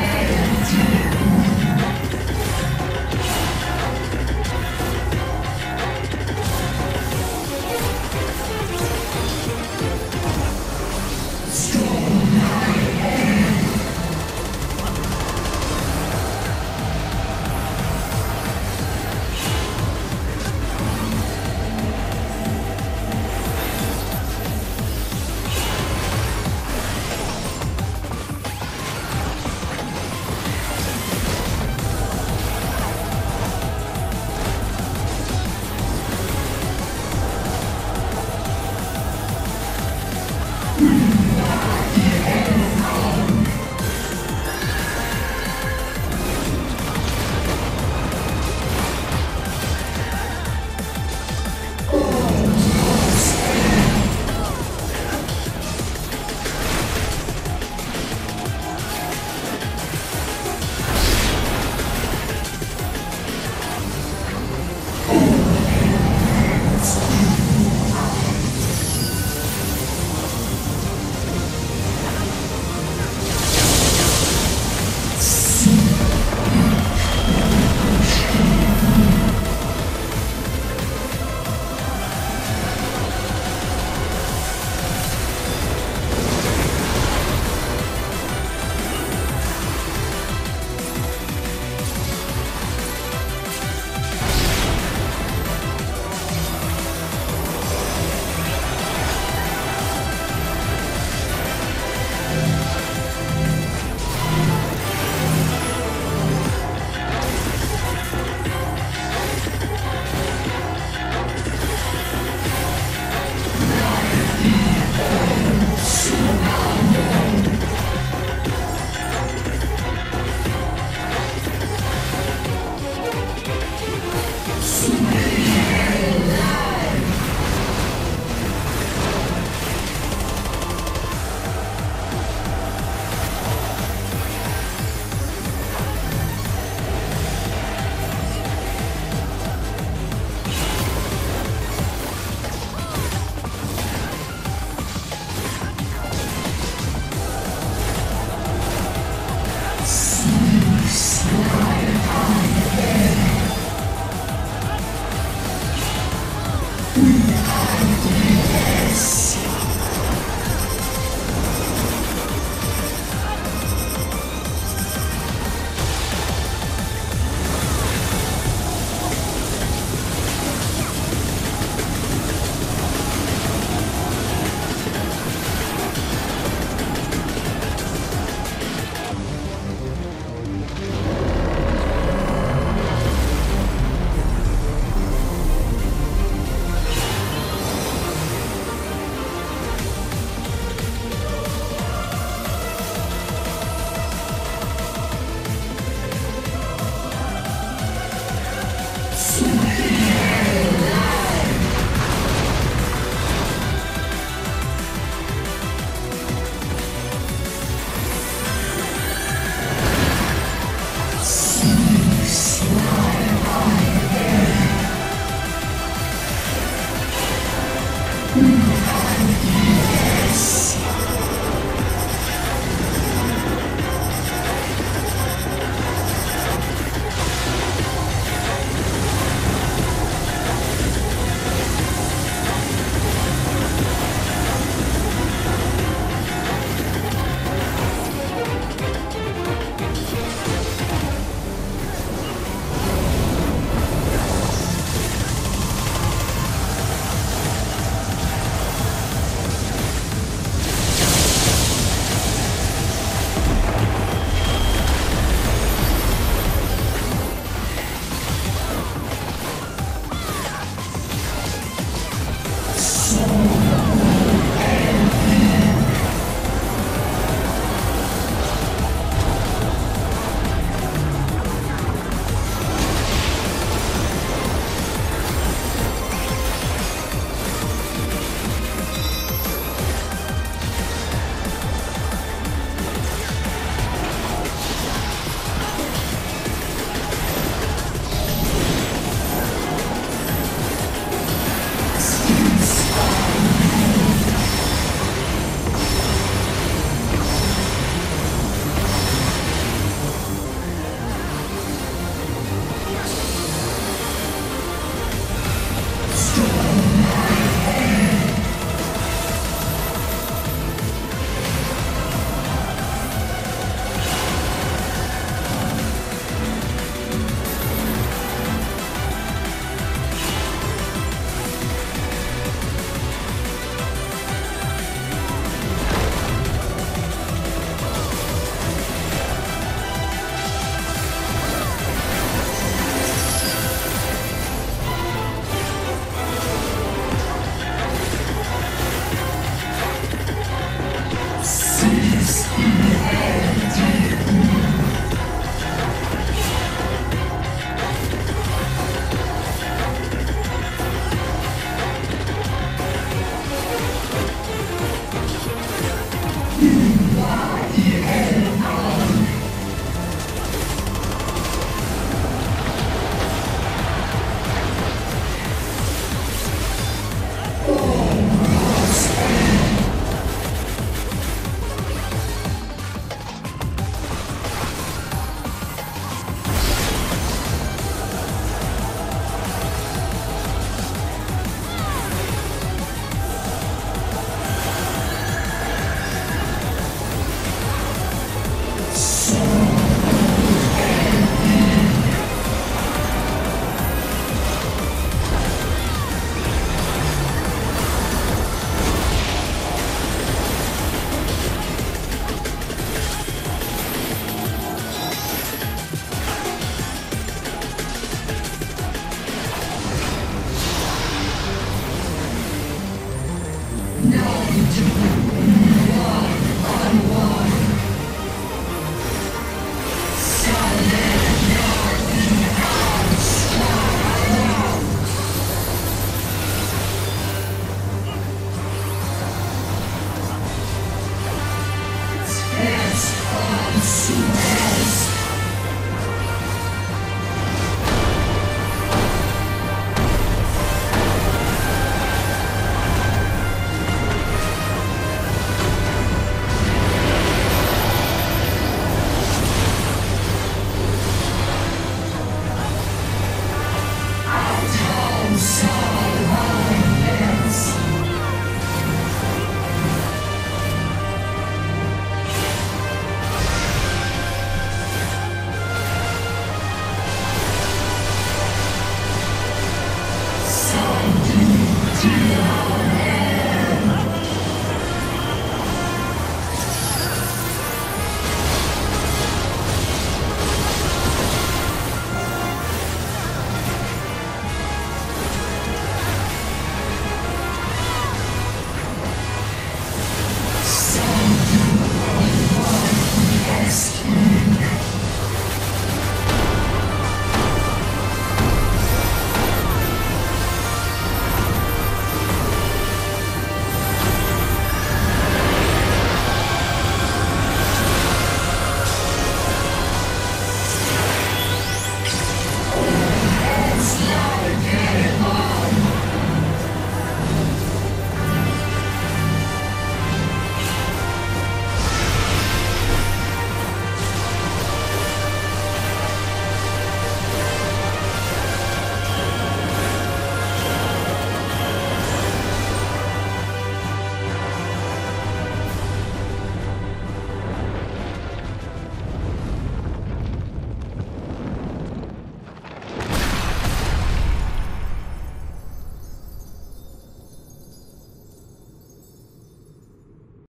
Amen.